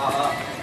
好好。